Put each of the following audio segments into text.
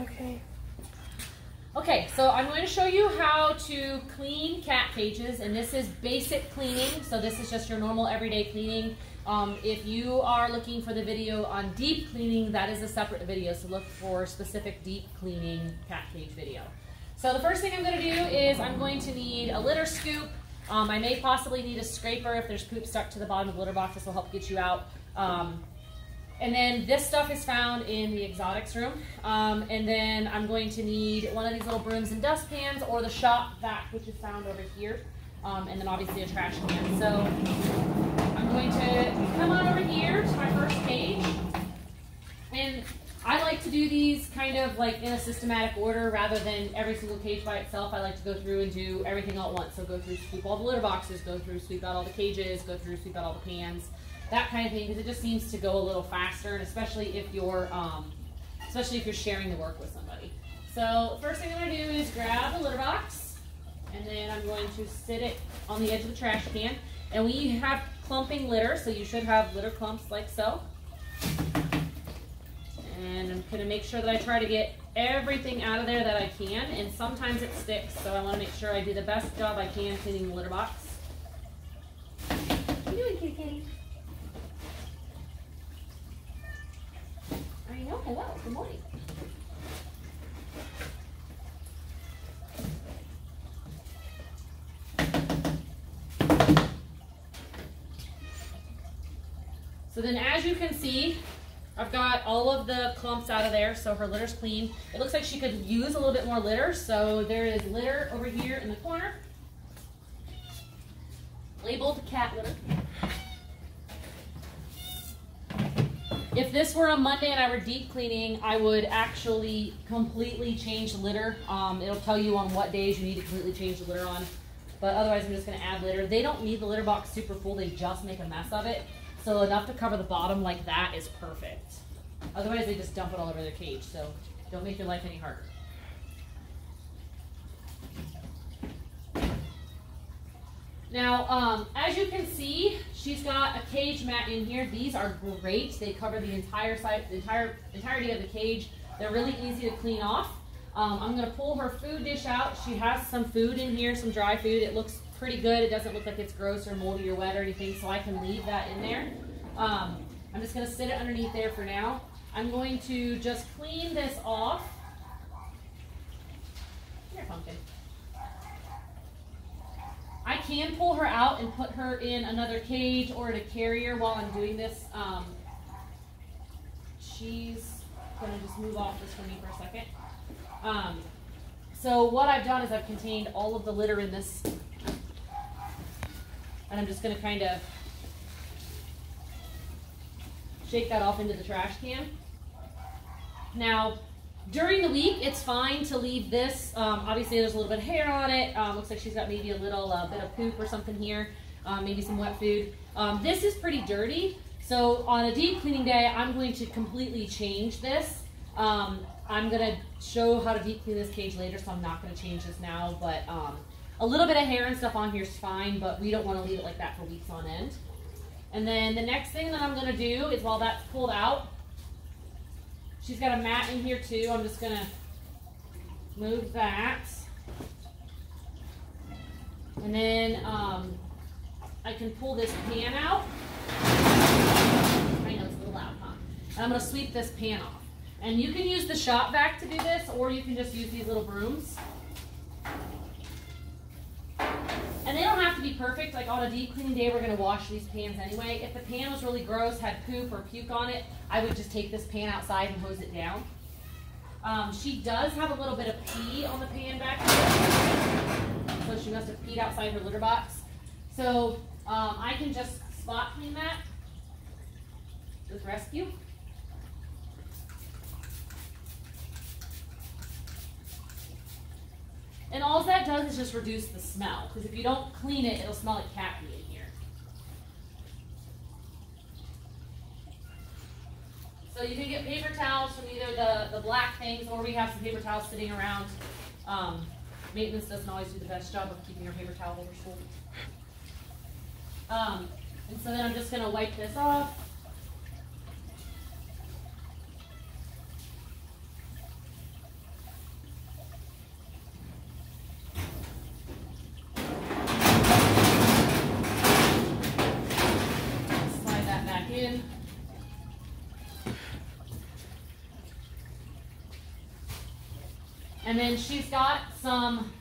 Okay. Okay, so I'm going to show you how to clean cat cages, and this is basic cleaning. So this is just your normal everyday cleaning. Um, if you are looking for the video on deep cleaning, that is a separate video. So look for specific deep cleaning cat cage video. So the first thing I'm going to do is I'm going to need a litter scoop. Um, I may possibly need a scraper if there's poop stuck to the bottom of the litter box. This will help get you out. Um, and then this stuff is found in the exotics room. Um, and then I'm going to need one of these little brooms and dustpans or the shop vac, which is found over here. Um, and then obviously a trash can. So I'm going to come on over here to my first page. And I like to do these kind of like in a systematic order rather than every single cage by itself. I like to go through and do everything all at once. So go through, sweep all the litter boxes, go through, sweep out all the cages, go through, sweep out all the pans that kind of thing because it just seems to go a little faster and especially if you're um, especially if you're sharing the work with somebody. So first thing I'm going to do is grab the litter box and then I'm going to sit it on the edge of the trash can and we have clumping litter so you should have litter clumps like so. And I'm going to make sure that I try to get everything out of there that I can and sometimes it sticks so I want to make sure I do the best job I can cleaning the litter box. What are you doing, kitty I know, hello, good morning. So then as you can see, I've got all of the clumps out of there, so her litter's clean. It looks like she could use a little bit more litter, so there is litter over here in the corner. Labeled cat litter. If this were a Monday and I were deep cleaning, I would actually completely change the litter. Um, it'll tell you on what days you need to completely change the litter on. But otherwise, I'm just going to add litter. They don't need the litter box super full. They just make a mess of it. So enough to cover the bottom like that is perfect. Otherwise, they just dump it all over their cage. So don't make your life any harder. Now, um, as you can see, she's got a cage mat in here. These are great. They cover the entire side, the entire entirety of the cage. They're really easy to clean off. Um, I'm gonna pull her food dish out. She has some food in here, some dry food. It looks pretty good. It doesn't look like it's gross or moldy or wet or anything, so I can leave that in there. Um, I'm just gonna sit it underneath there for now. I'm going to just clean this off. Here, pumpkin. Can pull her out and put her in another cage or in a carrier while I'm doing this. Um, she's going to just move off this for me for a second. Um, so what I've done is I've contained all of the litter in this. And I'm just going to kind of shake that off into the trash can. Now, during the week, it's fine to leave this. Um, obviously, there's a little bit of hair on it. Um, looks like she's got maybe a little uh, bit of poop or something here, um, maybe some wet food. Um, this is pretty dirty. So on a deep cleaning day, I'm going to completely change this. Um, I'm going to show how to deep clean this cage later, so I'm not going to change this now. But um, a little bit of hair and stuff on here is fine, but we don't want to leave it like that for weeks on end. And then the next thing that I'm going to do is while that's pulled out, She's got a mat in here too. I'm just gonna move that. And then um, I can pull this pan out. I know it's a little loud, huh? And I'm gonna sweep this pan off. And you can use the shop vac to do this, or you can just use these little brooms. And they don't have to be perfect. Like on a deep cleaning day, we're gonna wash these pans anyway. If the pan was really gross, had poop or puke on it, I would just take this pan outside and hose it down. Um, she does have a little bit of pee on the pan back here. So she must have peed outside her litter box. So um, I can just spot clean that with Rescue. And all that does is just reduce the smell. Because if you don't clean it, it'll smell like cat pee in here. So you can get paper towels from either the, the black things or we have some paper towels sitting around. Um, maintenance doesn't always do the best job of keeping your paper towel over full. Um, and so then I'm just going to wipe this off. And then she's got some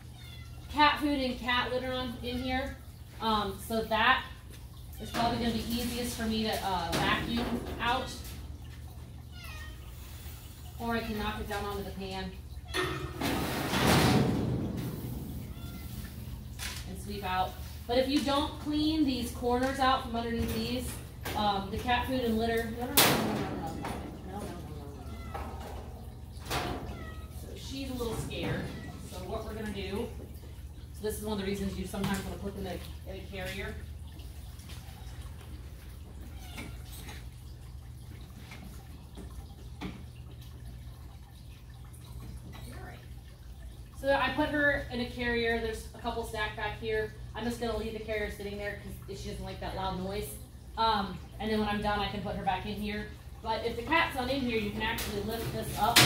cat food and cat litter on in here. Um, so that is probably going to be easiest for me to uh, vacuum out. Or I can knock it down onto the pan. And sweep out. But if you don't clean these corners out from underneath these, um, the cat food and litter, she's a little scared. So what we're gonna do, so this is one of the reasons you sometimes want to put them in a, in a carrier. So I put her in a carrier. There's a couple stacked back here. I'm just gonna leave the carrier sitting there because she doesn't like that loud noise. Um, and then when I'm done, I can put her back in here. But if the cat's not in here, you can actually lift this up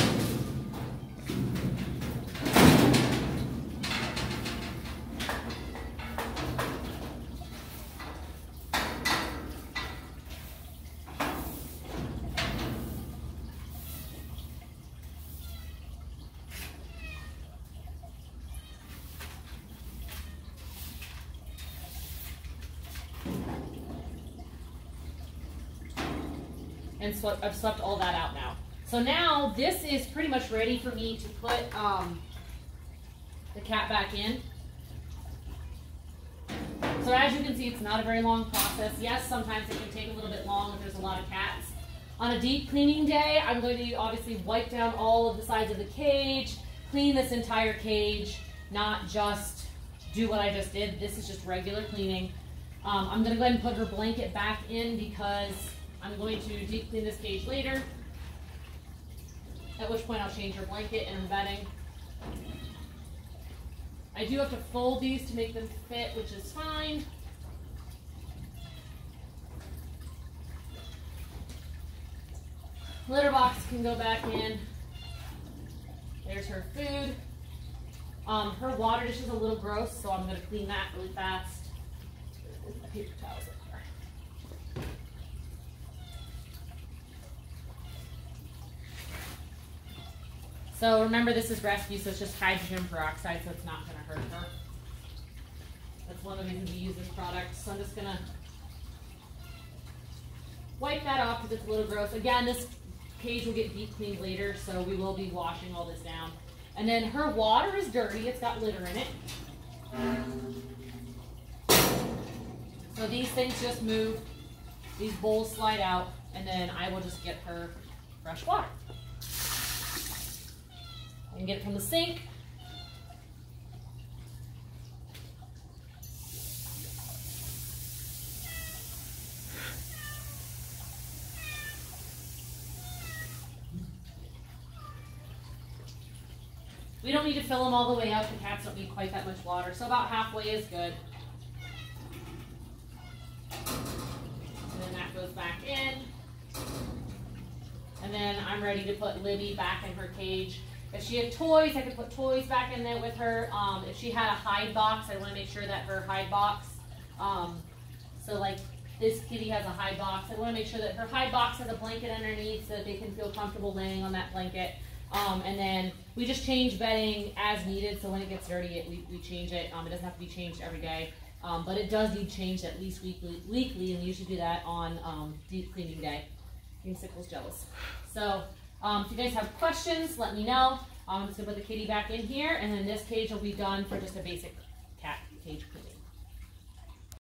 and I've swept all that out now. So now this is pretty much ready for me to put um, the cat back in. So as you can see, it's not a very long process. Yes, sometimes it can take a little bit long if there's a lot of cats. On a deep cleaning day, I'm going to obviously wipe down all of the sides of the cage, clean this entire cage, not just do what I just did. This is just regular cleaning. Um, I'm going to go ahead and put her blanket back in because I'm going to deep clean this cage later, at which point I'll change her blanket and bedding. I do have to fold these to make them fit, which is fine. Litter box can go back in. There's her food. Um, her water dish is a little gross, so I'm going to clean that really fast. Paper towels. So remember this is rescue, so it's just hydrogen peroxide, so it's not gonna hurt her. That's one of the reasons we use this product. So I'm just gonna wipe that off because it's a little gross. Again, this cage will get deep cleaned later, so we will be washing all this down. And then her water is dirty, it's got litter in it. So these things just move, these bowls slide out, and then I will just get her fresh water and get it from the sink. We don't need to fill them all the way up. The cats don't need quite that much water. So about halfway is good. And then that goes back in. And then I'm ready to put Libby back in her cage. If she had toys, I could put toys back in there with her. Um, if she had a hide box, I want to make sure that her hide box, um, so like this kitty has a hide box, I want to make sure that her hide box has a blanket underneath so that they can feel comfortable laying on that blanket. Um, and then we just change bedding as needed, so when it gets dirty, it, we, we change it. Um, it doesn't have to be changed every day, um, but it does need changed at least weekly, weekly and we usually do that on um, deep cleaning day. Sickle's jealous. So um, if you guys have questions, let me know. I'm just gonna put the kitty back in here, and then this cage will be done for just a basic cat cage cleaning.